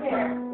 right there.